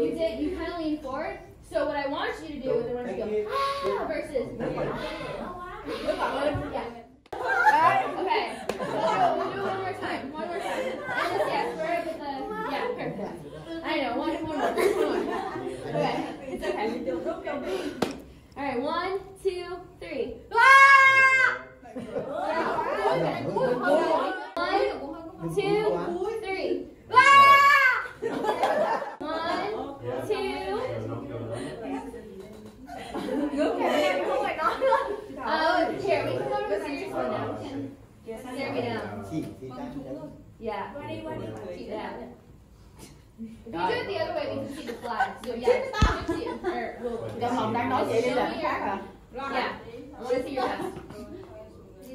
You did. You kind of lean forward. So what I want you to do is I want you to go ah, versus. Yeah. Okay. Do one more time. One more time. And yeah, perfect. I know. One, more. Okay. All right. One, two, three. Ah! Yeah. One, two. Can go to the serious one now. Stare me down. Chỉ thì ta Yeah. Yeah. If you do it the other way, we can see the flag. So yeah, fifty, or we'll. Trong đang nói vậy đi là khác à Yeah, I want to see your best.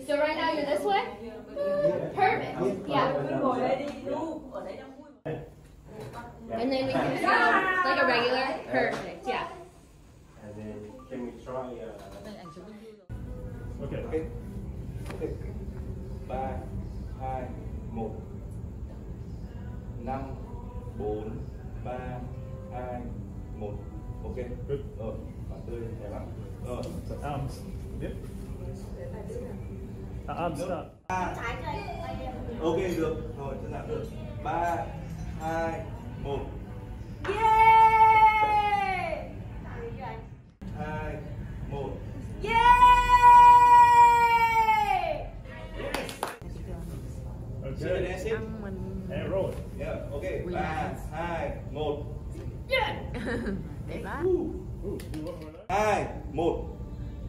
So right now you're this way. Perfect. Yeah. And then we can sound like a regular. Perfect. Yeah. And then can we try uh, Ok. Ok. Ok. Ba, hai, một. Năm, bốn, ba, hai, một. Ok. Good. Rồi, bạn tươi đẹp lắm. Rồi. Arms. Uh, arms. Ok được. Rồi, chân dạng được. Ba, hai, một. Hai, một. Chơi đấy, ship. And roll. Yeah, ok. Ba, hai, một. đẹp Uh. Now. Hai, một.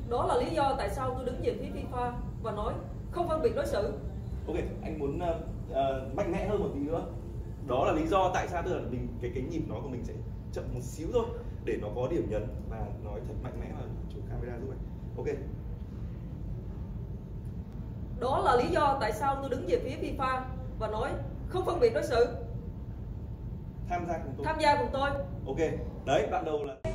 Đó là lý do tại sao tôi đứng về phía FIFA và nói không phân biệt đối xử. Ok, anh muốn ờ, ờ, mạnh mẽ hơn một tí nữa. Đó là lý do tại sao tức là mình cái cái nhịp nói của mình sẽ chậm một xíu thôi để nó có điểm nhấn và nói thật mạnh mẽ vào chỗ camera giúp anh. Ok. Đó là lý do tại sao tôi đứng về phía FIFA và nói không phân biệt đối xử. Tham gia cùng tôi. Tham gia cùng tôi. Ok. Đấy, đoạn đầu là In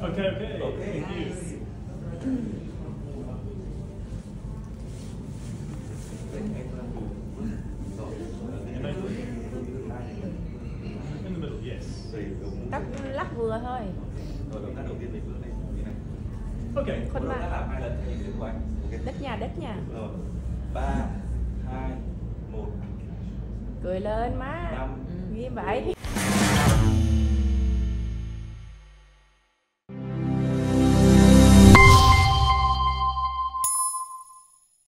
the middle, yes. tóc lắc vừa thôi Rồi động tác đầu tiên mình bước này như này. Okay. Khuôn mặt làm hai lần thì đến của anh. Ok. đất nhà đất nhà Rồi. Ba, hai, một. cười lên má. Như vậy